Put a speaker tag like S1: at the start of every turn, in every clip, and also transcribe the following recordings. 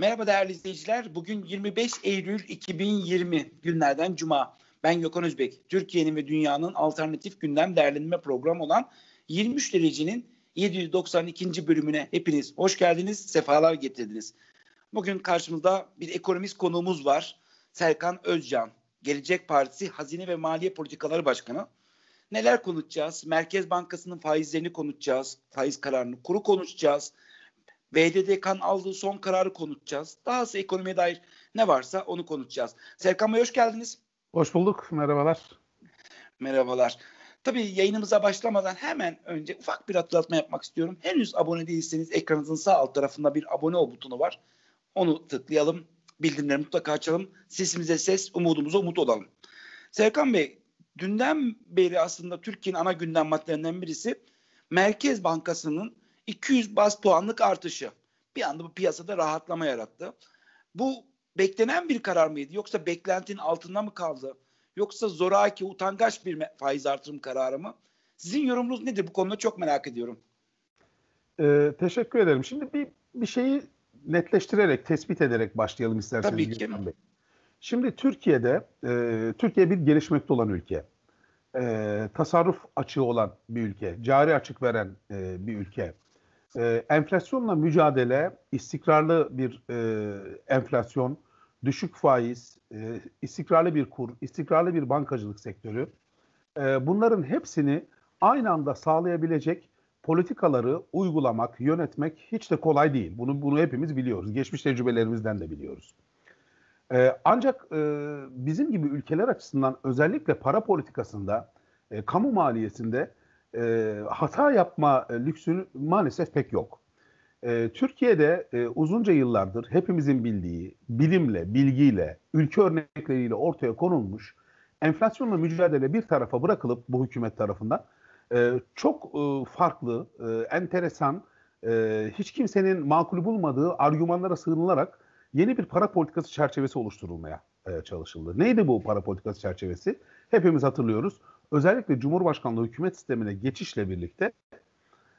S1: Merhaba değerli izleyiciler. Bugün 25 Eylül 2020 günlerden Cuma. Ben Gökhan Özbek. Türkiye'nin ve dünyanın alternatif gündem değerlendirme programı olan 23 derecenin 792. bölümüne hepiniz hoş geldiniz, sefalar getirdiniz. Bugün karşımızda bir ekonomist konuğumuz var. Serkan Özcan, Gelecek Partisi Hazine ve Maliye Politikaları Başkanı. Neler konuşacağız? Merkez Bankası'nın faizlerini konuşacağız. Faiz kararını kuru konuşacağız. BDDK'nın aldığı son kararı konuşacağız. Dahası ekonomiye dair ne varsa onu konuşacağız. Serkan Bey hoş geldiniz.
S2: Hoş bulduk. Merhabalar.
S1: Merhabalar. Tabii yayınımıza başlamadan hemen önce ufak bir hatırlatma yapmak istiyorum. Henüz abone değilseniz ekranınızın sağ alt tarafında bir abone ol butonu var. Onu tıklayalım. Bildirimleri mutlaka açalım. Sesimize ses, umudumuza umut olalım. Serkan Bey, dünden beri aslında Türkiye'nin ana gündem maddelerinden birisi Merkez Bankası'nın 200 bas puanlık artışı. Bir anda bu piyasada rahatlama yarattı. Bu beklenen bir karar mıydı yoksa beklentinin altında mı kaldı? Yoksa zoraki, utangaç bir faiz artırım kararı mı? Sizin yorumunuz nedir bu konuda çok merak ediyorum.
S2: Ee, teşekkür ederim. Şimdi bir bir şeyi netleştirerek, tespit ederek başlayalım isterseniz.
S1: Tabii ki. Bey.
S2: Şimdi Türkiye'de, e, Türkiye bir gelişmekte olan ülke. E, tasarruf açığı olan bir ülke. Cari açık veren e, bir ülke. E, enflasyonla mücadele, istikrarlı bir e, enflasyon, düşük faiz, e, istikrarlı bir kur, istikrarlı bir bankacılık sektörü. E, bunların hepsini aynı anda sağlayabilecek politikaları uygulamak, yönetmek hiç de kolay değil. Bunu bunu hepimiz biliyoruz. Geçmiş tecrübelerimizden de biliyoruz. Ee, ancak e, bizim gibi ülkeler açısından özellikle para politikasında, e, kamu maliyesinde e, hata yapma e, lüksü maalesef pek yok. E, Türkiye'de e, uzunca yıllardır hepimizin bildiği bilimle, bilgiyle, ülke örnekleriyle ortaya konulmuş enflasyonla mücadele bir tarafa bırakılıp bu hükümet tarafından e, çok e, farklı, e, enteresan, e, hiç kimsenin makul bulmadığı argümanlara sığınılarak yeni bir para politikası çerçevesi oluşturulmaya e, çalışıldı. Neydi bu para politikası çerçevesi? Hepimiz hatırlıyoruz. Özellikle Cumhurbaşkanlığı hükümet sistemine geçişle birlikte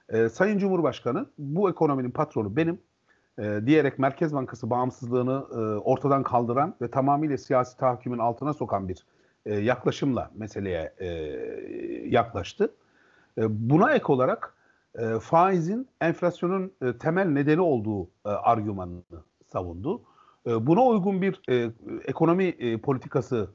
S2: e, Sayın Cumhurbaşkanı bu ekonominin patronu benim e, diyerek Merkez Bankası bağımsızlığını e, ortadan kaldıran ve tamamıyla siyasi tahakkümün altına sokan bir e, yaklaşımla meseleye e, yaklaştı. E, buna ek olarak e, faizin enflasyonun e, temel nedeni olduğu e, argümanını savundu. E, buna uygun bir e, ekonomi e, politikası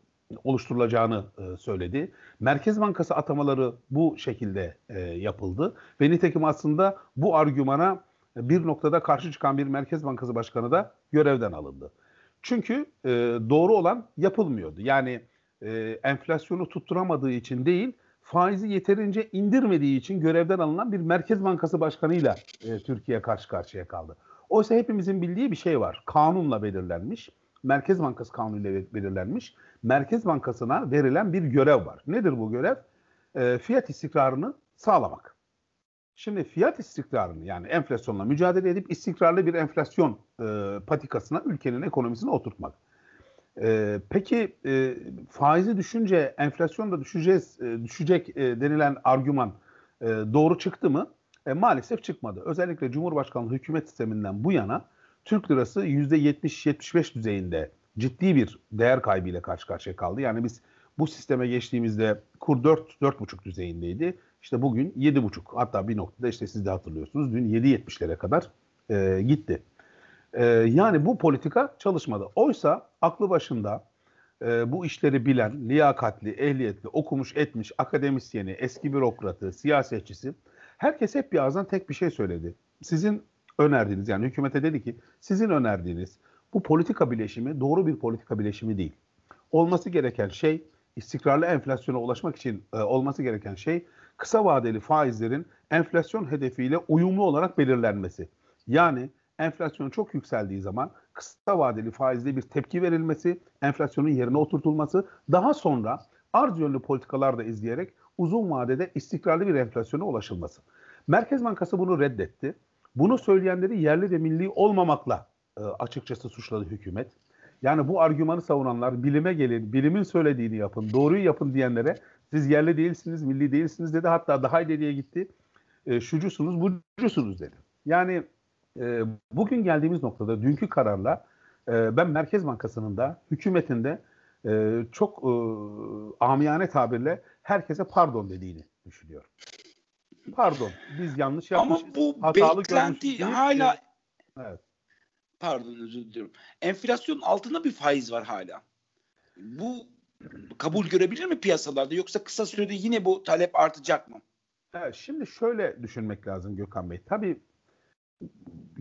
S2: oluşturulacağını e, söyledi. Merkez Bankası atamaları bu şekilde e, yapıldı ve nitekim aslında bu argümana bir noktada karşı çıkan bir Merkez Bankası Başkanı da görevden alındı. Çünkü e, doğru olan yapılmıyordu. Yani e, enflasyonu tutturamadığı için değil, faizi yeterince indirmediği için görevden alınan bir Merkez Bankası Başkanı'yla e, Türkiye karşı karşıya kaldı. Oysa hepimizin bildiği bir şey var. Kanunla belirlenmiş. Merkez Bankası Kanunu ile belirlenmiş. Merkez Bankası'na verilen bir görev var. Nedir bu görev? E, fiyat istikrarını sağlamak. Şimdi fiyat istikrarını yani enflasyonla mücadele edip istikrarlı bir enflasyon e, patikasına ülkenin ekonomisine oturtmak. E, peki e, faizi düşünce enflasyon da düşeceğiz, e, düşecek e, denilen argüman e, doğru çıktı mı? E, maalesef çıkmadı. Özellikle Cumhurbaşkanlığı hükümet sisteminden bu yana Türk lirası %70-75 düzeyinde ciddi bir değer kaybıyla karşı karşıya kaldı. Yani biz bu sisteme geçtiğimizde kur 4-4,5 düzeyindeydi. İşte bugün 7,5 hatta bir noktada işte siz de hatırlıyorsunuz dün 7.70'lere kadar e, gitti. E, yani bu politika çalışmadı. Oysa aklı başında e, bu işleri bilen, liyakatli, ehliyetli, okumuş etmiş, akademisyeni, eski bürokratı, siyasetçisi herkes hep bir ağızdan tek bir şey söyledi. Sizin önerdiğiniz yani hükümete dedi ki sizin önerdiğiniz bu politika bileşimi doğru bir politika bileşimi değil. Olması gereken şey istikrarlı enflasyona ulaşmak için e, olması gereken şey kısa vadeli faizlerin enflasyon hedefiyle uyumlu olarak belirlenmesi. Yani enflasyon çok yükseldiği zaman kısa vadeli faizde bir tepki verilmesi, enflasyonun yerine oturtulması, daha sonra arz yönlü politikalar da izleyerek uzun vadede istikrarlı bir enflasyona ulaşılması. Merkez Bankası bunu reddetti. Bunu söyleyenleri yerli ve milli olmamakla e, açıkçası suçladı hükümet. Yani bu argümanı savunanlar bilime gelin, bilimin söylediğini yapın, doğruyu yapın diyenlere siz yerli değilsiniz, milli değilsiniz dedi. Hatta daha ileriye gitti. E, şucusunuz, bucusunuz dedi. Yani e, bugün geldiğimiz noktada dünkü kararla e, ben Merkez Bankası'nın da hükümetin de e, çok e, amiyane tabirle herkese pardon dediğini düşünüyorum. Pardon biz yanlış yapmışız.
S1: Ama bu hatalı beklenti hala evet. pardon özür diliyorum. Enflasyonun altında bir faiz var hala. Bu kabul görebilir mi piyasalarda yoksa kısa sürede yine bu talep artacak mı?
S2: Evet, şimdi şöyle düşünmek lazım Gökhan Bey. Tabii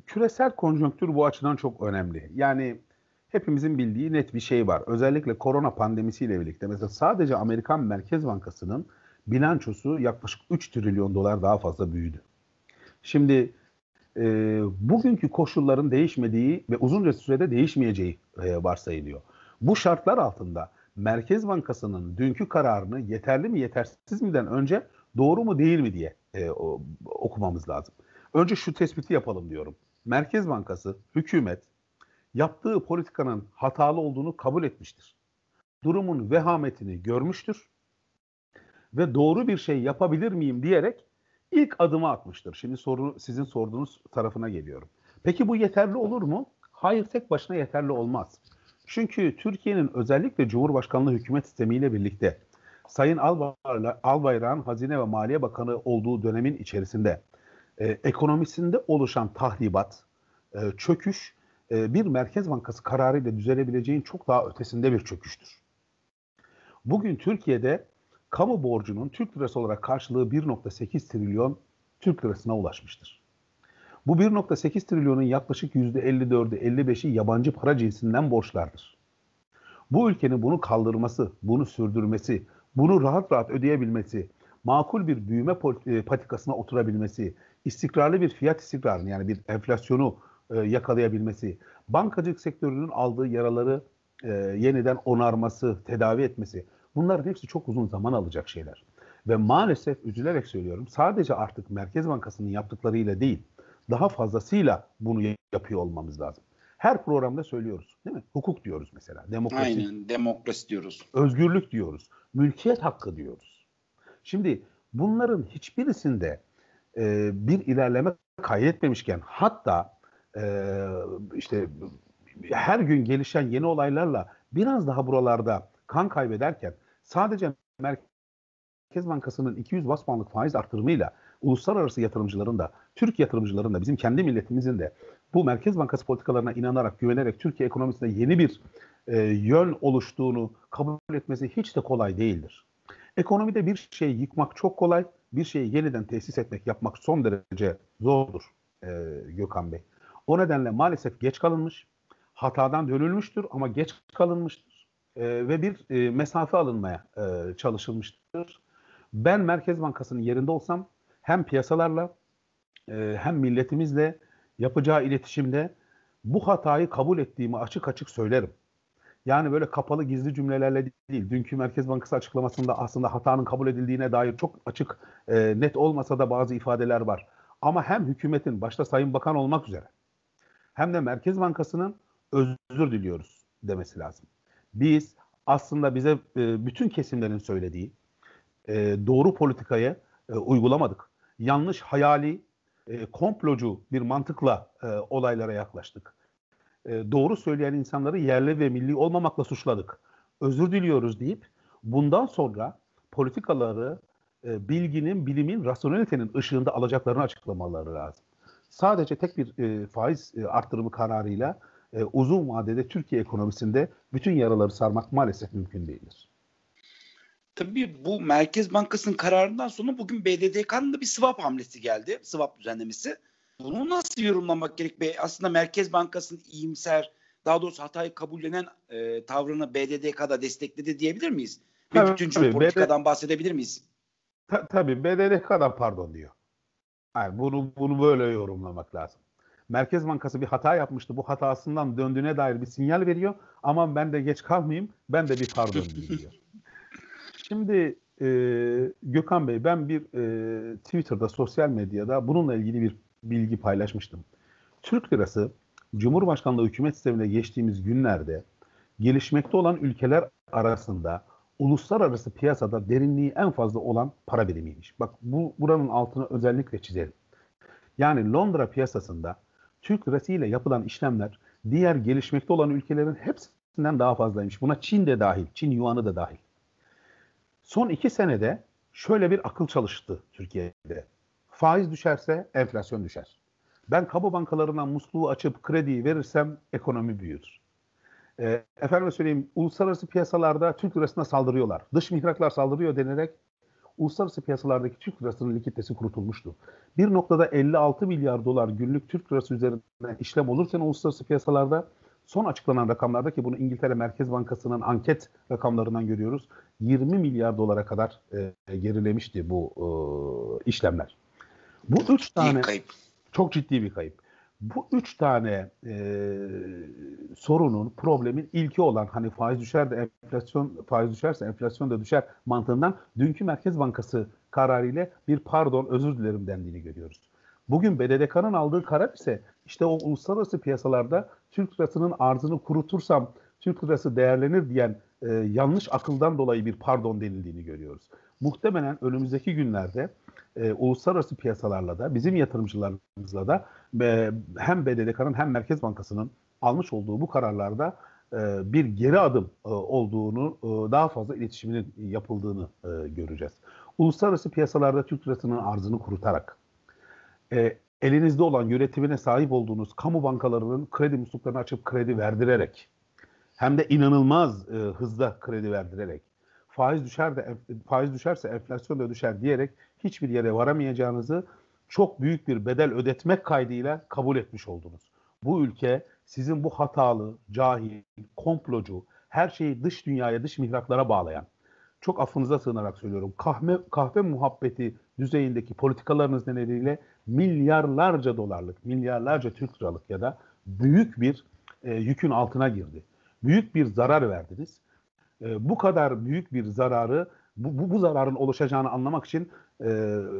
S2: küresel konjonktür bu açıdan çok önemli. Yani hepimizin bildiği net bir şey var. Özellikle korona pandemisiyle birlikte mesela sadece Amerikan Merkez Bankası'nın bilançosu yaklaşık 3 trilyon dolar daha fazla büyüdü. Şimdi e, bugünkü koşulların değişmediği ve uzunca sürede değişmeyeceği e, varsayılıyor. Bu şartlar altında Merkez Bankası'nın dünkü kararını yeterli mi yetersiz miden önce doğru mu değil mi diye e, o, okumamız lazım. Önce şu tespiti yapalım diyorum. Merkez Bankası, hükümet yaptığı politikanın hatalı olduğunu kabul etmiştir. Durumun vehametini görmüştür ve doğru bir şey yapabilir miyim diyerek ilk adımı atmıştır. Şimdi soru sizin sorduğunuz tarafına geliyorum. Peki bu yeterli olur mu? Hayır tek başına yeterli olmaz. Çünkü Türkiye'nin özellikle Cumhurbaşkanlığı hükümet sistemiyle birlikte Sayın Albayrak'ın Hazine ve Maliye Bakanı olduğu dönemin içerisinde e, ekonomisinde oluşan tahribat, e, çöküş e, bir Merkez Bankası kararıyla düzelebileceğin çok daha ötesinde bir çöküştür. Bugün Türkiye'de kamu borcunun Türk lirası olarak karşılığı 1.8 trilyon Türk lirasına ulaşmıştır. Bu 1.8 trilyonun yaklaşık %54'ü 55'i yabancı para cinsinden borçlardır. Bu ülkenin bunu kaldırması, bunu sürdürmesi, bunu rahat rahat ödeyebilmesi, makul bir büyüme e, patikasına oturabilmesi, istikrarlı bir fiyat istikrarını yani bir enflasyonu e, yakalayabilmesi, bankacılık sektörünün aldığı yaraları e, yeniden onarması, tedavi etmesi bunların hepsi çok uzun zaman alacak şeyler. Ve maalesef üzülerek söylüyorum sadece artık Merkez Bankası'nın yaptıklarıyla değil daha fazlasıyla bunu yapıyor olmamız lazım. Her programda söylüyoruz değil mi? Hukuk diyoruz mesela.
S1: Demokrasi. Aynen demokrasi diyoruz.
S2: Özgürlük diyoruz. Mülkiyet hakkı diyoruz. Şimdi bunların hiçbirisinde e, bir ilerleme kaydetmemişken hatta e, işte her gün gelişen yeni olaylarla biraz daha buralarda kan kaybederken sadece Merkez Bankası'nın 200 bas puanlık faiz artırımıyla uluslararası yatırımcıların da, Türk yatırımcıların da, bizim kendi milletimizin de bu Merkez Bankası politikalarına inanarak, güvenerek Türkiye ekonomisinde yeni bir e, yön oluştuğunu kabul etmesi hiç de kolay değildir. Ekonomide bir şeyi yıkmak çok kolay, bir şeyi yeniden tesis etmek, yapmak son derece zordur e, Gökhan Bey. O nedenle maalesef geç kalınmış, hatadan dönülmüştür ama geç kalınmıştır e, ve bir e, mesafe alınmaya e, çalışılmıştır. Ben Merkez Bankası'nın yerinde olsam hem piyasalarla e, hem milletimizle yapacağı iletişimde bu hatayı kabul ettiğimi açık açık söylerim. Yani böyle kapalı gizli cümlelerle değil. Dünkü Merkez Bankası açıklamasında aslında hatanın kabul edildiğine dair çok açık, e, net olmasa da bazı ifadeler var. Ama hem hükümetin, başta Sayın Bakan olmak üzere, hem de Merkez Bankası'nın özür diliyoruz demesi lazım. Biz aslında bize e, bütün kesimlerin söylediği e, doğru politikayı e, uygulamadık. Yanlış, hayali, e, komplocu bir mantıkla olaylara yaklaştık. Doğru söyleyen insanları yerli ve milli olmamakla suçladık. Özür diliyoruz deyip bundan sonra politikaları bilginin, bilimin, rasyonelitenin ışığında alacaklarını açıklamaları lazım. Sadece tek bir faiz arttırımı kararıyla e, uzun vadede Türkiye ekonomisinde bütün yaraları sarmak maalesef mümkün değildir.
S1: Tabii bu Merkez Bankası'nın kararından sonra bugün BDDK'nın da bir swap hamlesi geldi. Swap düzenlemesi. Bunu nasıl yorumlamak gerek? Be? Aslında Merkez Bankası'nın iyimser, daha doğrusu hatayı kabullenen e, tavrını BDDK'da destekledi diyebilir miyiz? Bir tabii, bütüncül tabii, politikadan BD... bahsedebilir miyiz?
S2: Ta, tabii BDDK'dan pardon diyor. Yani bunu, bunu böyle yorumlamak lazım. Merkez Bankası bir hata yapmıştı. Bu hatasından döndüğüne dair bir sinyal veriyor. Ama ben de geç kalmayayım. Ben de bir pardon diyor. Şimdi e, Gökhan Bey ben bir e, Twitter'da sosyal medyada bununla ilgili bir bilgi paylaşmıştım. Türk lirası Cumhurbaşkanlığı hükümet sistemine geçtiğimiz günlerde gelişmekte olan ülkeler arasında uluslararası piyasada derinliği en fazla olan para birimiymiş. Bak bu buranın altını özellikle çizelim. Yani Londra piyasasında Türk lirasıyla yapılan işlemler diğer gelişmekte olan ülkelerin hepsinden daha fazlaymış. Buna Çin de dahil, Çin yuanı da dahil. Son iki senede şöyle bir akıl çalıştı Türkiye'de. Faiz düşerse enflasyon düşer. Ben kamu bankalarından musluğu açıp krediyi verirsem ekonomi büyür. E, efendim söyleyeyim uluslararası piyasalarda Türk lirasına saldırıyorlar. Dış mihraklar saldırıyor denerek uluslararası piyasalardaki Türk lirasının likiditesi kurutulmuştu. Bir noktada 56 milyar dolar günlük Türk lirası üzerinden işlem olurken uluslararası piyasalarda son açıklanan rakamlarda ki bunu İngiltere Merkez Bankası'nın anket rakamlarından görüyoruz. 20 milyar dolara kadar e, gerilemişti bu e, işlemler. Bu üç tane kayıp. çok ciddi bir kayıp. Bu üç tane e, sorunun, problemin ilki olan hani faiz düşer de enflasyon faiz düşerse enflasyon da düşer mantığından dünkü Merkez Bankası kararıyla bir pardon özür dilerim dendiğini görüyoruz. Bugün BDDK'nın aldığı karar ise işte o uluslararası piyasalarda Türk lirasının arzını kurutursam Türk lirası değerlenir diyen e, yanlış akıldan dolayı bir pardon denildiğini görüyoruz. Muhtemelen önümüzdeki günlerde e, uluslararası piyasalarla da bizim yatırımcılarımızla da e, hem BDDK'nın hem Merkez Bankası'nın almış olduğu bu kararlarda e, bir geri adım e, olduğunu, e, daha fazla iletişiminin yapıldığını e, göreceğiz. Uluslararası piyasalarda Türk lirasının arzını kurutarak, e, elinizde olan yönetimine sahip olduğunuz kamu bankalarının kredi musluklarını açıp kredi verdirerek, hem de inanılmaz e, hızda kredi verdirerek, faiz düşer de faiz düşerse enflasyon da düşer diyerek hiçbir yere varamayacağınızı çok büyük bir bedel ödetmek kaydıyla kabul etmiş oldunuz. Bu ülke sizin bu hatalı, cahil, komplocu, her şeyi dış dünyaya, dış mihraklara bağlayan, çok affınıza sığınarak söylüyorum, kahve, kahve muhabbeti düzeyindeki politikalarınız nedeniyle milyarlarca dolarlık, milyarlarca Türk liralık ya da büyük bir e, yükün altına girdi. Büyük bir zarar verdiniz. E, bu kadar büyük bir zararı, bu, bu, bu zararın oluşacağını anlamak için e,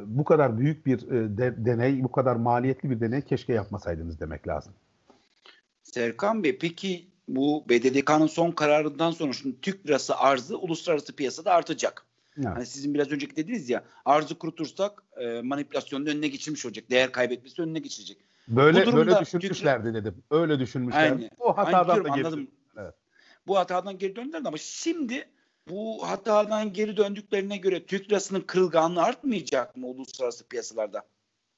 S2: bu kadar büyük bir e, de, deney, bu kadar maliyetli bir deney keşke yapmasaydınız demek lazım.
S1: Serkan Bey peki bu BDDK'nın son kararından sonra şimdi Türk lirası arzı uluslararası piyasada artacak. Evet. Hani sizin biraz önceki dediniz ya arzı kurutursak e, manipülasyonun önüne geçilmiş olacak. Değer kaybetmesi önüne geçilecek.
S2: Böyle böyle düşünmüşlerdi Türk... dedim. Öyle düşünmüşlerdi. Aynı. O hatadan Aynı da anladım.
S1: Evet. Bu hatadan geri döndüler ama şimdi bu hatadan geri döndüklerine göre Türk lirasının kırılganlığı artmayacak mı uluslararası piyasalarda?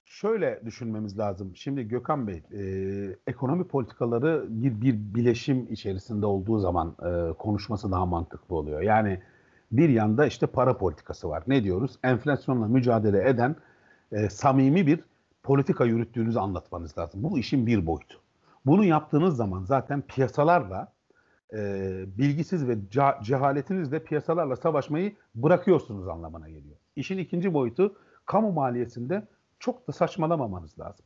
S2: Şöyle düşünmemiz lazım. Şimdi Gökhan Bey, e, ekonomi politikaları bir bir bileşim içerisinde olduğu zaman e, konuşması daha mantıklı oluyor. Yani bir yanda işte para politikası var. Ne diyoruz? Enflasyonla mücadele eden e, samimi bir politika yürüttüğünüzü anlatmanız lazım. Bu işin bir boyutu. Bunu yaptığınız zaman zaten piyasalarla e, bilgisiz ve cehaletinizle piyasalarla savaşmayı bırakıyorsunuz anlamına geliyor. İşin ikinci boyutu kamu maliyesinde çok da saçmalamamanız lazım.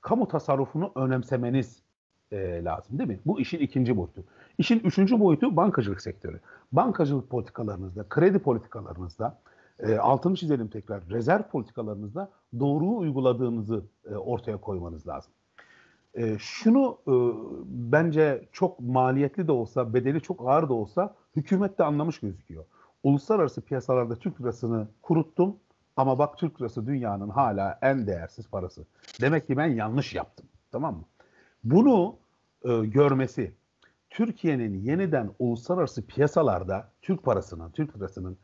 S2: Kamu tasarrufunu önemsemeniz e, lazım değil mi? Bu işin ikinci boyutu. İşin üçüncü boyutu bankacılık sektörü. Bankacılık politikalarınızda, kredi politikalarınızda, e, altını çizelim tekrar, rezerv politikalarınızda doğruyu uyguladığınızı e, ortaya koymanız lazım. E, şunu e, bence çok maliyetli de olsa, bedeli çok ağır da olsa hükümet de anlamış gözüküyor. Uluslararası piyasalarda Türk lirasını kuruttum ama bak Türk lirası dünyanın hala en değersiz parası. Demek ki ben yanlış yaptım. Tamam mı? Bunu e, görmesi, Türkiye'nin yeniden uluslararası piyasalarda Türk parasının, Türk lirasının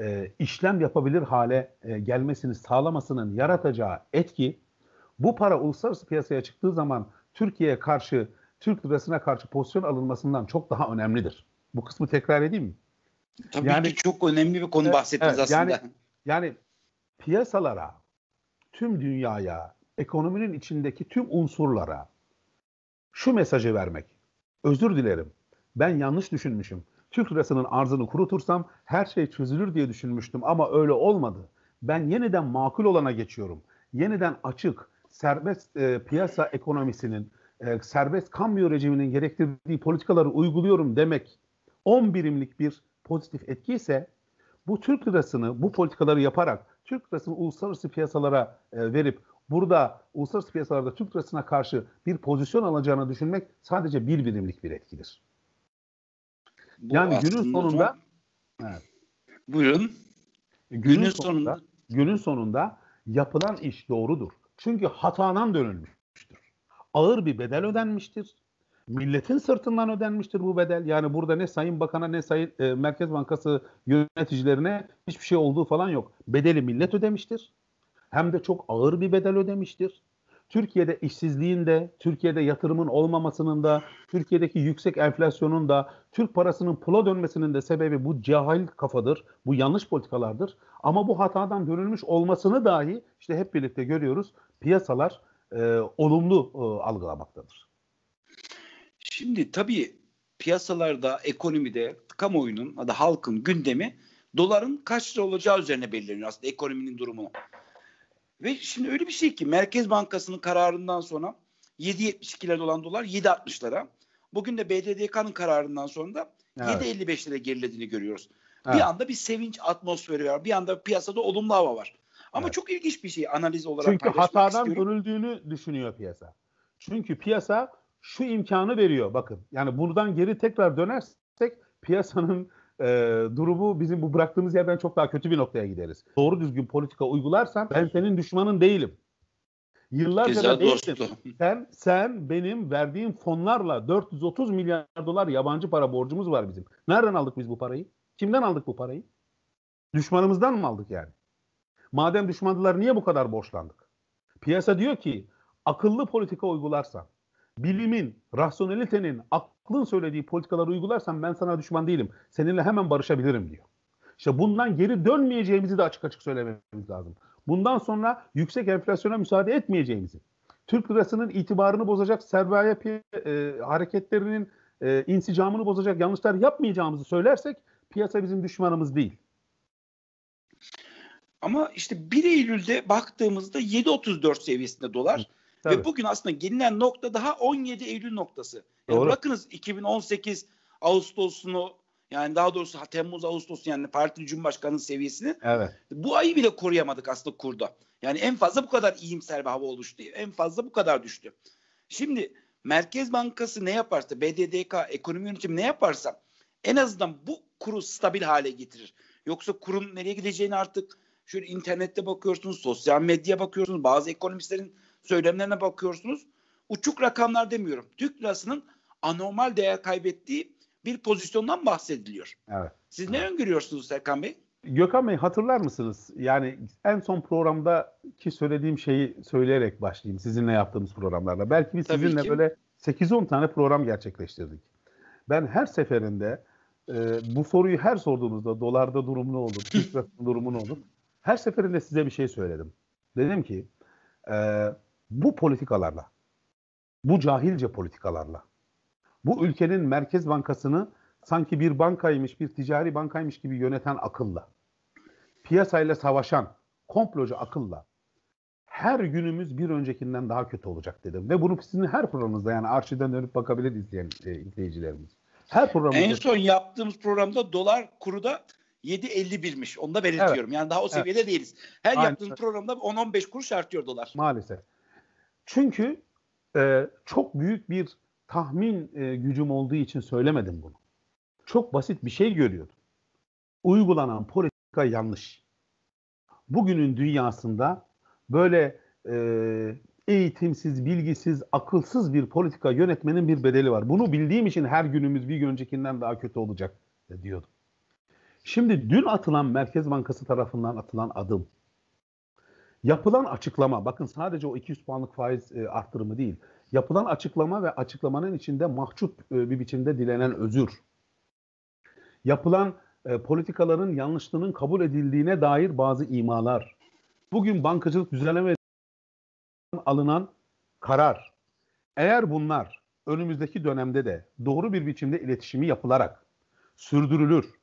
S2: e, işlem yapabilir hale e, gelmesini sağlamasının yaratacağı etki bu para uluslararası piyasaya çıktığı zaman Türkiye'ye karşı, Türk lirasına karşı pozisyon alınmasından çok daha önemlidir. Bu kısmı tekrar edeyim mi?
S1: Tabii yani, ki çok önemli bir konu bahsettiniz evet, aslında.
S2: Yani, yani piyasalara, tüm dünyaya, ekonominin içindeki tüm unsurlara şu mesajı vermek. Özür dilerim. Ben yanlış düşünmüşüm. Türk lirasının arzını kurutursam her şey çözülür diye düşünmüştüm ama öyle olmadı. Ben yeniden makul olana geçiyorum. Yeniden açık, serbest e, piyasa ekonomisinin, e, serbest kamu rejiminin gerektirdiği politikaları uyguluyorum demek 10 birimlik bir pozitif etki ise bu Türk lirasını bu politikaları yaparak Türk lirasını uluslararası piyasalara e, verip burada uluslararası piyasalarda Türk lirasına karşı bir pozisyon alacağını düşünmek sadece bir birimlik bir etkidir. Bu yani günün sonunda
S1: evet. Buyurun.
S2: Günün, günün sonunda, sonunda günün sonunda yapılan iş doğrudur. Çünkü hatadan dönülmüştür. ağır bir bedel ödenmiştir. Milletin sırtından ödenmiştir bu bedel. Yani burada ne Sayın Bakan'a ne Sayın e, Merkez Bankası yöneticilerine hiçbir şey olduğu falan yok. Bedeli millet ödemiştir. Hem de çok ağır bir bedel ödemiştir. Türkiye'de işsizliğin de, Türkiye'de yatırımın olmamasının da, Türkiye'deki yüksek enflasyonun da, Türk parasının pula dönmesinin de sebebi bu cahil kafadır, bu yanlış politikalardır. Ama bu hatadan dönülmüş olmasını dahi işte hep birlikte görüyoruz. Piyasalar e, olumlu e, algılamaktadır.
S1: Şimdi tabii piyasalarda, ekonomide, kamuoyunun ya da halkın gündemi doların kaç lira olacağı üzerine belirleniyor aslında ekonominin durumu. Ve şimdi öyle bir şey ki Merkez Bankası'nın kararından sonra 7.72 lira olan dolar 7.60'lara. Bugün de BDDK'nın kararından sonra da evet. 7.55 lira gerilediğini görüyoruz. Evet. Bir anda bir sevinç atmosferi var. Bir anda piyasada olumlu hava var. Ama evet. çok ilginç bir şey analiz olarak
S2: Çünkü hatadan istiyorum. dönüldüğünü düşünüyor piyasa. Çünkü piyasa şu imkanı veriyor. Bakın yani buradan geri tekrar dönersek piyasanın e, durumu bizim bu bıraktığımız yerden çok daha kötü bir noktaya gideriz. Doğru düzgün politika uygularsan ben senin düşmanın değilim. Yıllarca Güzel da değilsin. Sen, sen benim verdiğim fonlarla 430 milyar dolar yabancı para borcumuz var bizim. Nereden aldık biz bu parayı? Kimden aldık bu parayı? Düşmanımızdan mı aldık yani? Madem düşmandılar niye bu kadar borçlandık? Piyasa diyor ki akıllı politika uygularsan, bilimin, rasyonelitenin, aklın söylediği politikaları uygularsan ben sana düşman değilim. Seninle hemen barışabilirim diyor. İşte bundan geri dönmeyeceğimizi de açık açık söylememiz lazım. Bundan sonra yüksek enflasyona müsaade etmeyeceğimizi, Türk lirasının itibarını bozacak sermaye e, hareketlerinin e, insicamını bozacak yanlışlar yapmayacağımızı söylersek piyasa bizim düşmanımız değil.
S1: Ama işte 1 Eylül'de baktığımızda 7.34 seviyesinde dolar. Tabii. Ve bugün aslında gelinen nokta daha 17 Eylül noktası. Yani Doğru. bakınız 2018 Ağustos'unu yani daha doğrusu Temmuz Ağustos yani partili cumhurbaşkanının seviyesini evet. bu ayı bile koruyamadık aslında kurda. Yani en fazla bu kadar iyimser bir hava oluştu. En fazla bu kadar düştü. Şimdi Merkez Bankası ne yaparsa, BDDK, ekonomi yönetimi ne yaparsa en azından bu kuru stabil hale getirir. Yoksa kurun nereye gideceğini artık şöyle internette bakıyorsunuz, sosyal medya bakıyorsunuz, bazı ekonomistlerin söylemlerine bakıyorsunuz. Uçuk rakamlar demiyorum. Türk lirasının anormal değer kaybettiği bir pozisyondan bahsediliyor. Evet. Siz ne evet. öngörüyorsunuz Serkan Bey?
S2: Gökhan Bey hatırlar mısınız? Yani en son programdaki söylediğim şeyi söyleyerek başlayayım sizinle yaptığımız programlarda. Belki biz Tabii sizinle ki. böyle 8-10 tane program gerçekleştirdik. Ben her seferinde e, bu soruyu her sorduğunuzda dolarda durum ne olur, Türk durumu ne olur? Her seferinde size bir şey söyledim. Dedim ki e, bu politikalarla, bu cahilce politikalarla, bu ülkenin Merkez Bankası'nı sanki bir bankaymış, bir ticari bankaymış gibi yöneten akılla, piyasayla savaşan komplocu akılla her günümüz bir öncekinden daha kötü olacak dedim. Ve bunu sizin her programınızda yani arşivden dönüp bakabilir izleyen e, izleyicilerimiz. Her
S1: programımızda. En son yaptığımız programda dolar kuru da 7.51'miş. Onu da belirtiyorum. Evet. Yani daha o seviyede evet. değiliz. Her Aynen. yaptığımız programda 10-15 kuruş artıyor dolar.
S2: Maalesef. Çünkü e, çok büyük bir tahmin e, gücüm olduğu için söylemedim bunu. Çok basit bir şey görüyordum. Uygulanan politika yanlış. Bugünün dünyasında böyle e, eğitimsiz, bilgisiz, akılsız bir politika yönetmenin bir bedeli var. Bunu bildiğim için her günümüz bir öncekinden daha kötü olacak diyordum. Şimdi dün atılan Merkez Bankası tarafından atılan adım, yapılan açıklama, bakın sadece o 200 puanlık faiz e, arttırımı değil, yapılan açıklama ve açıklamanın içinde mahcup e, bir biçimde dilenen özür, yapılan e, politikaların yanlışlığının kabul edildiğine dair bazı imalar, bugün bankacılık düzenleme alınan karar, eğer bunlar önümüzdeki dönemde de doğru bir biçimde iletişimi yapılarak sürdürülür,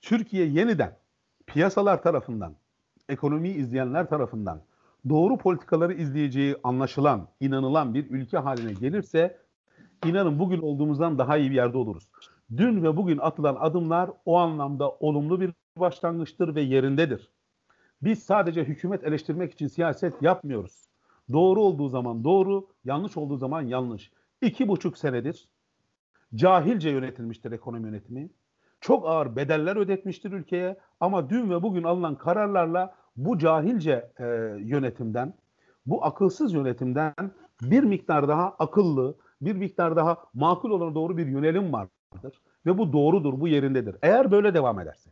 S2: Türkiye yeniden piyasalar tarafından, ekonomiyi izleyenler tarafından doğru politikaları izleyeceği anlaşılan, inanılan bir ülke haline gelirse inanın bugün olduğumuzdan daha iyi bir yerde oluruz. Dün ve bugün atılan adımlar o anlamda olumlu bir başlangıçtır ve yerindedir. Biz sadece hükümet eleştirmek için siyaset yapmıyoruz. Doğru olduğu zaman doğru, yanlış olduğu zaman yanlış. İki buçuk senedir cahilce yönetilmiştir ekonomi yönetimi. Çok ağır bedeller ödetmiştir ülkeye ama dün ve bugün alınan kararlarla bu cahilce e, yönetimden, bu akılsız yönetimden bir miktar daha akıllı, bir miktar daha makul olana doğru bir yönelim vardır. Ve bu doğrudur, bu yerindedir. Eğer böyle devam ederse,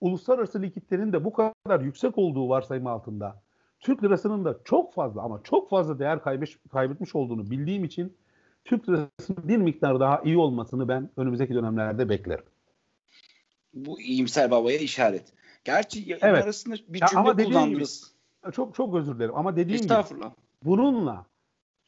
S2: uluslararası likitlerin de bu kadar yüksek olduğu varsayımı altında Türk lirasının da çok fazla ama çok fazla değer kaybetmiş, kaybetmiş olduğunu bildiğim için Türk lirasının bir miktar daha iyi olmasını ben önümüzdeki dönemlerde beklerim.
S1: Bu iyimser babaya işaret. Gerçi yayın evet. arasında bir cümle ama kullandınız.
S2: Gibi, çok çok özür dilerim ama dediğim Estağfurullah. gibi bununla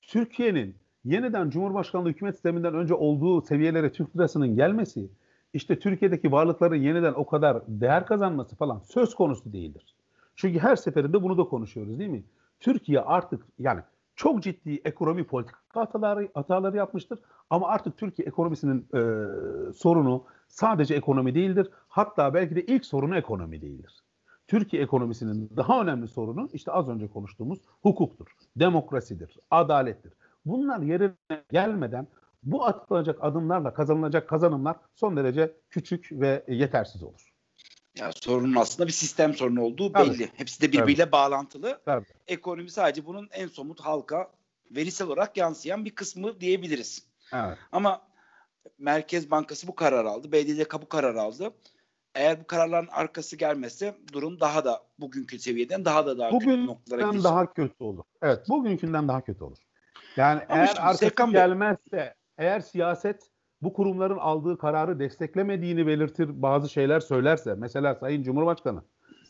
S2: Türkiye'nin yeniden Cumhurbaşkanlığı hükümet sisteminden önce olduğu seviyelere Türk lirasının gelmesi işte Türkiye'deki varlıkların yeniden o kadar değer kazanması falan söz konusu değildir. Çünkü her seferinde bunu da konuşuyoruz değil mi? Türkiye artık yani çok ciddi ekonomi politika hataları, hataları yapmıştır. Ama artık Türkiye ekonomisinin e, sorunu sadece ekonomi değildir. Hatta belki de ilk sorunu ekonomi değildir. Türkiye ekonomisinin daha önemli sorunu işte az önce konuştuğumuz hukuktur, demokrasidir, adalettir. Bunlar yerine gelmeden bu atılacak adımlarla kazanılacak kazanımlar son derece küçük ve yetersiz olur.
S1: Ya sorunun aslında bir sistem sorunu olduğu Tabii. belli. Hepsi de birbiriyle Tabii. bağlantılı. Tabii. Ekonomi sadece bunun en somut halka verisel olarak yansıyan bir kısmı diyebiliriz. Evet. Ama Merkez Bankası bu karar aldı. BDDK bu karar aldı. Eğer bu kararların arkası gelmezse durum daha da bugünkü seviyeden daha da daha
S2: Bugün kötü noktalara gidecek. daha kötü olur. Evet, bugünkünden daha kötü olur. Yani Ama eğer arkası Serkan gelmezse, Bey, eğer siyaset bu kurumların aldığı kararı desteklemediğini belirtir, bazı şeyler söylerse, mesela Sayın Cumhurbaşkanı,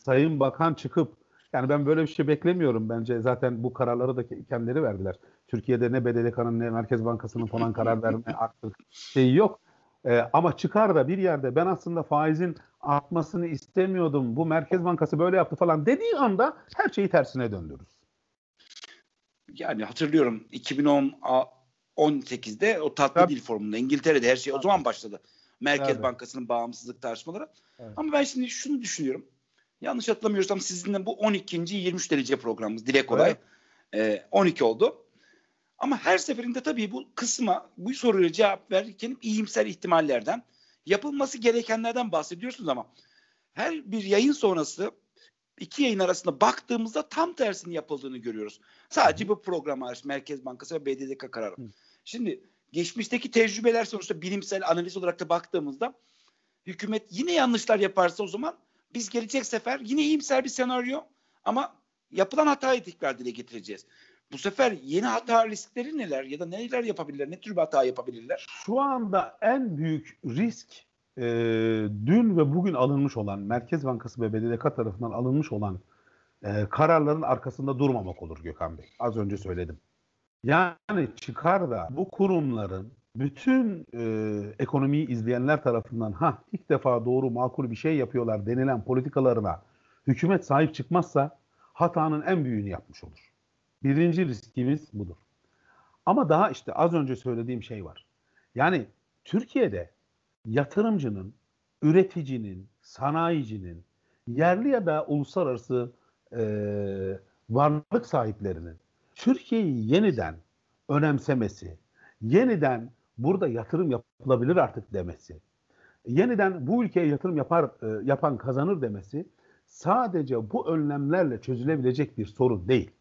S2: Sayın Bakan çıkıp, yani ben böyle bir şey beklemiyorum bence. Zaten bu kararları da kendileri verdiler. Türkiye'de ne BDDK'nın ne Merkez Bankası'nın falan karar verme artık şeyi yok. Ee, ama çıkar da bir yerde ben aslında faizin artmasını istemiyordum. Bu Merkez Bankası böyle yaptı falan dediği anda her şeyi tersine döndürürüz.
S1: Yani hatırlıyorum 2010 18'de o tatlı Tabii. dil formunda İngiltere'de her şey o zaman başladı. Merkez evet. Bankası'nın bağımsızlık tartışmaları. Evet. Ama ben şimdi şunu düşünüyorum. Yanlış hatırlamıyorsam sizinle bu 12. 23 derece programımız dile kolay. Evet. E, 12 oldu. Ama her seferinde tabii bu kısma bu soruya cevap verirken iyimser ihtimallerden yapılması gerekenlerden bahsediyorsunuz ama her bir yayın sonrası iki yayın arasında baktığımızda tam tersini yapıldığını görüyoruz. Sadece bu program hariç Merkez Bankası ve BDDK kararı. Hı. Şimdi geçmişteki tecrübeler sonuçta bilimsel analiz olarak da baktığımızda hükümet yine yanlışlar yaparsa o zaman biz gelecek sefer yine iyimser bir senaryo ama yapılan hatayı tekrar dile getireceğiz. Bu sefer yeni hata riskleri neler ya da neler yapabilirler? Ne tür bir hata yapabilirler?
S2: Şu anda en büyük risk e, dün ve bugün alınmış olan Merkez Bankası ve BDDK tarafından alınmış olan e, kararların arkasında durmamak olur Gökhan Bey. Az önce söyledim. Yani çıkar da bu kurumların bütün e, ekonomiyi izleyenler tarafından ha ilk defa doğru makul bir şey yapıyorlar denilen politikalarına hükümet sahip çıkmazsa hatanın en büyüğünü yapmış olur. Birinci riskimiz budur. Ama daha işte az önce söylediğim şey var. Yani Türkiye'de yatırımcının, üreticinin, sanayicinin, yerli ya da uluslararası e, varlık sahiplerinin Türkiye'yi yeniden önemsemesi, yeniden burada yatırım yapılabilir artık demesi, yeniden bu ülkeye yatırım yapar e, yapan kazanır demesi sadece bu önlemlerle çözülebilecek bir sorun değil.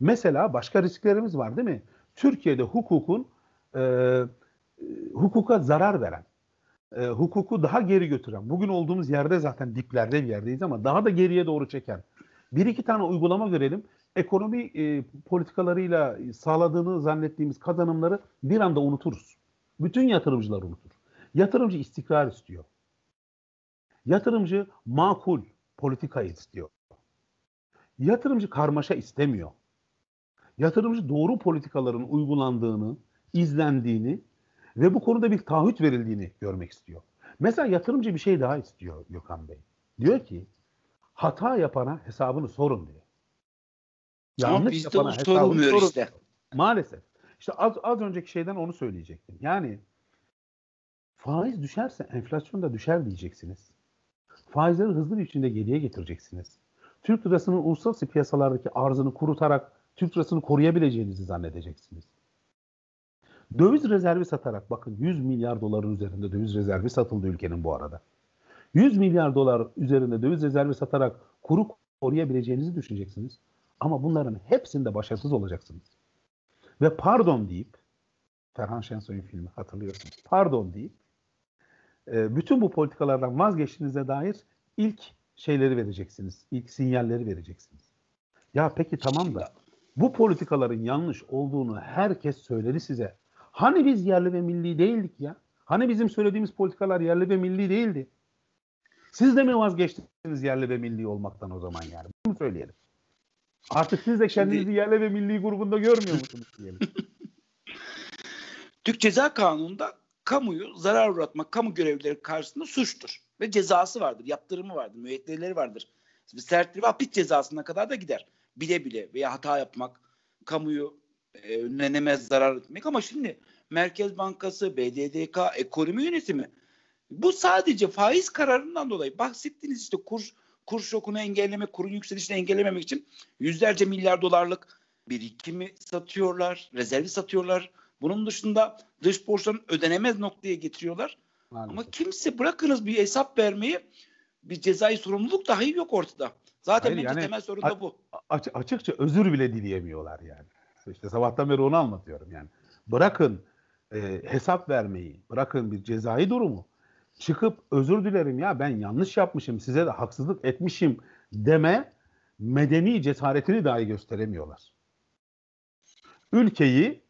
S2: Mesela başka risklerimiz var değil mi? Türkiye'de hukukun e, hukuka zarar veren, e, hukuku daha geri götüren, bugün olduğumuz yerde zaten diplerde bir yerdeyiz ama daha da geriye doğru çeken bir iki tane uygulama görelim. Ekonomi e, politikalarıyla sağladığını zannettiğimiz kazanımları bir anda unuturuz. Bütün yatırımcılar unutur. Yatırımcı istikrar istiyor. Yatırımcı makul politika istiyor. Yatırımcı karmaşa istemiyor. Yatırımcı doğru politikaların uygulandığını, izlendiğini ve bu konuda bir taahhüt verildiğini görmek istiyor. Mesela yatırımcı bir şey daha istiyor Gökhan Bey. Diyor ki hata yapana hesabını sorun diyor.
S1: Yanlış Ama bizde yapana hesabını sorun. işte.
S2: Maalesef. İşte az, az önceki şeyden onu söyleyecektim. Yani faiz düşerse enflasyon da düşer diyeceksiniz. Faizleri hızlı bir biçimde geriye getireceksiniz. Türk lirasının uluslararası piyasalardaki arzını kurutarak Türk lirasını koruyabileceğinizi zannedeceksiniz. Döviz rezervi satarak bakın 100 milyar doların üzerinde döviz rezervi satıldı ülkenin bu arada. 100 milyar dolar üzerinde döviz rezervi satarak kuru koruyabileceğinizi düşüneceksiniz. Ama bunların hepsinde başarısız olacaksınız. Ve pardon deyip Ferhan Şensoy'un filmi hatırlıyorsunuz. Pardon deyip e, bütün bu politikalardan vazgeçtiğinize dair ilk şeyleri vereceksiniz. İlk sinyalleri vereceksiniz. Ya peki tamam da bu politikaların yanlış olduğunu herkes söyledi size. Hani biz yerli ve milli değildik ya? Hani bizim söylediğimiz politikalar yerli ve milli değildi? Siz de mi vazgeçtiniz yerli ve milli olmaktan o zaman yani? Bunu söyleyelim. Artık siz de kendinizi Şimdi, yerli ve milli grubunda görmüyor musunuz diyelim.
S1: Türk Ceza Kanunu'nda kamuyu zarar uğratmak kamu görevlileri karşısında suçtur. Ve cezası vardır, yaptırımı vardır, müeyyideleri vardır. Sertleri ve hapis cezasına kadar da gider. Bile bile veya hata yapmak, kamuyu e, önlenemez zarar etmek ama şimdi Merkez Bankası, BDDK, ekonomi yönetimi bu sadece faiz kararından dolayı bahsettiğiniz işte kur kur şokunu engellemek, kurun yükselişini engellememek için yüzlerce milyar dolarlık birikimi satıyorlar, rezervi satıyorlar. Bunun dışında dış borçların ödenemez noktaya getiriyorlar. Maalesef. Ama kimse bırakınız bir hesap vermeyi bir cezai sorumluluk dahi yok ortada. Zaten Hayır, bence yani, temel sorun da bu.
S2: Aç, açıkça özür bile dileyemiyorlar yani. İşte sabahtan beri onu anlatıyorum yani. Bırakın e, hesap vermeyi, bırakın bir cezai durumu. Çıkıp özür dilerim ya ben yanlış yapmışım, size de haksızlık etmişim deme medeni cesaretini dahi gösteremiyorlar. Ülkeyi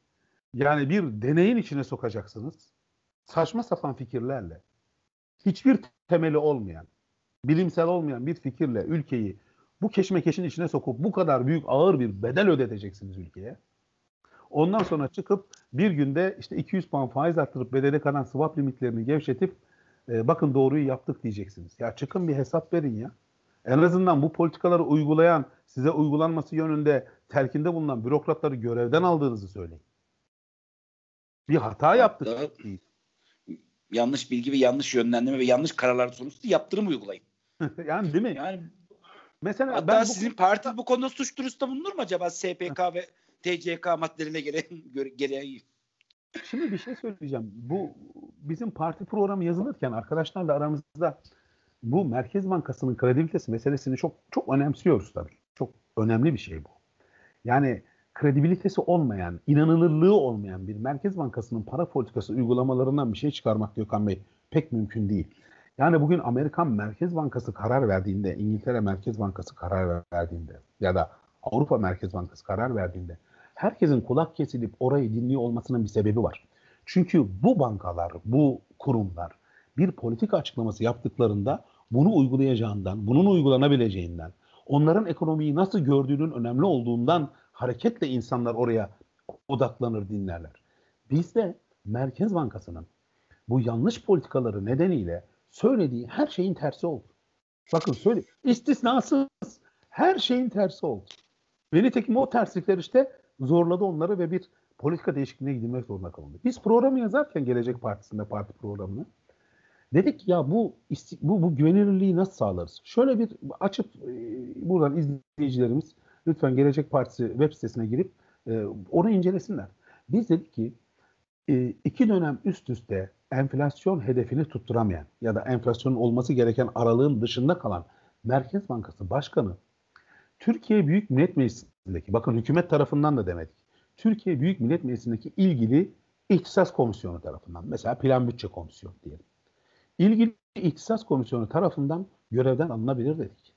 S2: yani bir deneyin içine sokacaksınız. Saçma sapan fikirlerle. Hiçbir temeli olmayan, bilimsel olmayan bir fikirle ülkeyi bu keşmekeşin içine sokup bu kadar büyük ağır bir bedel ödeteceksiniz ülkeye. Ondan sonra çıkıp bir günde işte 200 puan faiz arttırıp bedele kalan swap limitlerini gevşetip e, bakın doğruyu yaptık diyeceksiniz. Ya çıkın bir hesap verin ya. En azından bu politikaları uygulayan, size uygulanması yönünde telkinde bulunan bürokratları görevden aldığınızı söyleyin. Bir hata yaptık.
S1: Yanlış bilgi ve yanlış yönlendirme ve yanlış kararlar sonucu yaptırım uygulayın.
S2: yani değil mi?
S1: Yani mesela Hatta ben sizin bu... parti bu konuda suç duyurusunda bulunur mu acaba SPK ve TCK maddelerine gereği? gereği?
S2: Şimdi bir şey söyleyeceğim. Bu bizim parti programı yazılırken arkadaşlarla aramızda bu Merkez Bankası'nın kredibilitesi meselesini çok çok önemsiyoruz tabii. Çok önemli bir şey bu. Yani kredibilitesi olmayan, inanılırlığı olmayan bir Merkez Bankası'nın para politikası uygulamalarından bir şey çıkarmak Gökhan Bey pek mümkün değil. Yani bugün Amerikan Merkez Bankası karar verdiğinde, İngiltere Merkez Bankası karar verdiğinde ya da Avrupa Merkez Bankası karar verdiğinde herkesin kulak kesilip orayı dinliyor olmasının bir sebebi var. Çünkü bu bankalar, bu kurumlar bir politika açıklaması yaptıklarında bunu uygulayacağından, bunun uygulanabileceğinden, onların ekonomiyi nasıl gördüğünün önemli olduğundan hareketle insanlar oraya odaklanır, dinlerler. Bizde Merkez Bankası'nın bu yanlış politikaları nedeniyle söylediği her şeyin tersi oldu. Bakın söyle, istisnasız her şeyin tersi oldu. Ve nitekim o terslikler işte zorladı onları ve bir politika değişikliğine gidilmek zorunda kalındı. Biz programı yazarken Gelecek Partisi'nde parti programını dedik ya bu bu, bu güvenilirliği nasıl sağlarız? Şöyle bir açıp e, buradan izleyicilerimiz lütfen Gelecek Partisi web sitesine girip e, onu incelesinler. Biz dedik ki e, iki dönem üst üste enflasyon hedefini tutturamayan ya da enflasyonun olması gereken aralığın dışında kalan Merkez Bankası Başkanı Türkiye Büyük Millet Meclisi'ndeki, bakın hükümet tarafından da demedik, Türkiye Büyük Millet Meclisi'ndeki ilgili ihtisas komisyonu tarafından, mesela plan bütçe komisyonu diyelim. İlgili ihtisas komisyonu tarafından görevden alınabilir dedik.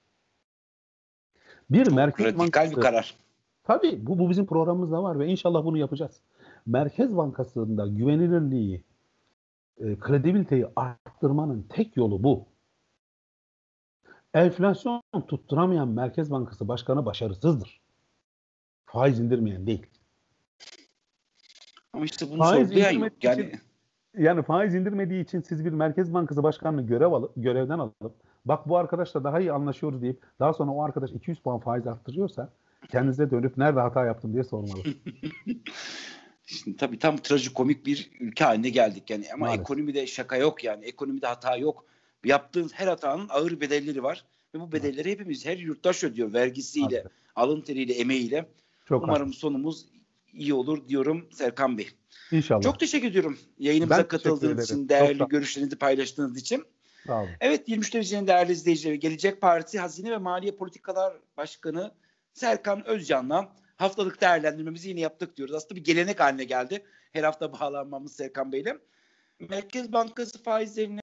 S1: Bir Merkez radikal Bankası, bir karar.
S2: Tabii bu, bu bizim programımızda var ve inşallah bunu yapacağız. Merkez Bankası'nda güvenilirliği, e, kredibiliteyi arttırmanın tek yolu bu. Enflasyon tutturamayan Merkez Bankası Başkanı başarısızdır. Faiz indirmeyen değil.
S1: Ama işte bunu faiz sorgulayan yok. Yani...
S2: Için, yani faiz indirmediği için siz bir Merkez Bankası Başkanı'nı görev alıp, görevden alıp bak bu arkadaşla daha iyi anlaşıyoruz deyip daha sonra o arkadaş 200 puan faiz arttırıyorsa kendinize dönüp nerede hata yaptım diye sormalı.
S1: Şimdi tabii tam trajikomik bir ülke haline geldik yani ama Maalesef. ekonomide şaka yok yani ekonomide hata yok. Yaptığınız her hatanın ağır bedelleri var ve bu bedelleri hepimiz her yurttaş ödüyor vergisiyle, Maalesef. alın teriyle, emeğiyle. Çok Umarım haklısın. sonumuz iyi olur diyorum Serkan Bey.
S2: İnşallah.
S1: Çok teşekkür ediyorum yayınımıza ben katıldığınız için, değerli Çok görüşlerinizi paylaştığınız için. Sağ olun. Evet 23 Televizyon'un değerli izleyicileri, Gelecek Partisi Hazine ve Maliye Politikalar Başkanı Serkan Özcan'la haftalık değerlendirmemizi yine yaptık diyoruz. Aslında bir gelenek haline geldi. Her hafta bağlanmamız Serkan Bey'le. Merkez Bankası faizlerini